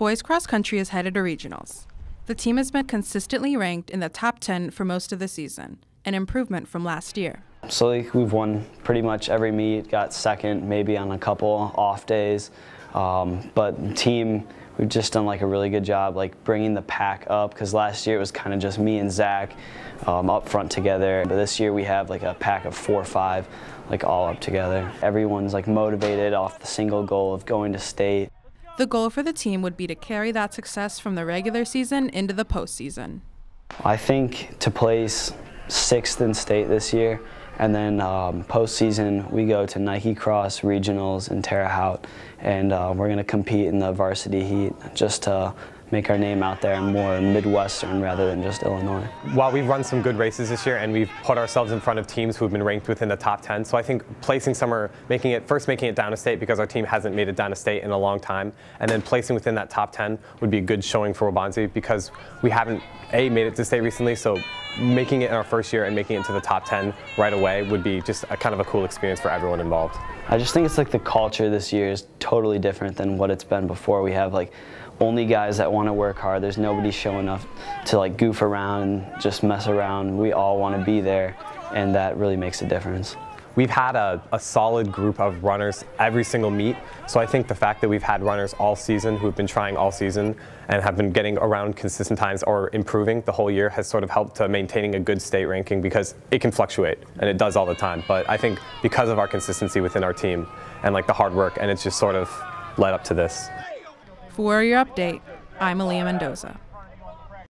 Boys cross country is headed to regionals. The team has been consistently ranked in the top 10 for most of the season, an improvement from last year. So like, we've won pretty much every meet, got second maybe on a couple off days. Um, but team, we've just done like a really good job like bringing the pack up because last year it was kind of just me and Zach um, up front together. But this year we have like a pack of four or five like all up together. Everyone's like motivated off the single goal of going to state. The goal for the team would be to carry that success from the regular season into the postseason. I think to place sixth in state this year, and then um, postseason we go to Nike Cross Regionals in Terre Haute, and uh, we're going to compete in the varsity heat just to make our name out there more Midwestern rather than just Illinois. While we've run some good races this year and we've put ourselves in front of teams who've been ranked within the top 10, so I think placing somewhere, making it, first making it down to state because our team hasn't made it down to state in a long time, and then placing within that top 10 would be a good showing for Waubonsie because we haven't, A, made it to state recently, so making it in our first year and making it to the top 10 right away would be just a kind of a cool experience for everyone involved. I just think it's like the culture this year is totally different than what it's been before. We have like only guys that want to work hard. There's nobody showing up to like goof around and just mess around. We all want to be there, and that really makes a difference. We've had a, a, solid group of runners every single meet, so I think the fact that we've had runners all season who've been trying all season and have been getting around consistent times or improving the whole year has sort of helped to maintaining a good state ranking because it can fluctuate and it does all the time. But I think because of our consistency within our team and like the hard work and it's just sort of led up to this. Your update, I'm Aaliyah Mendoza.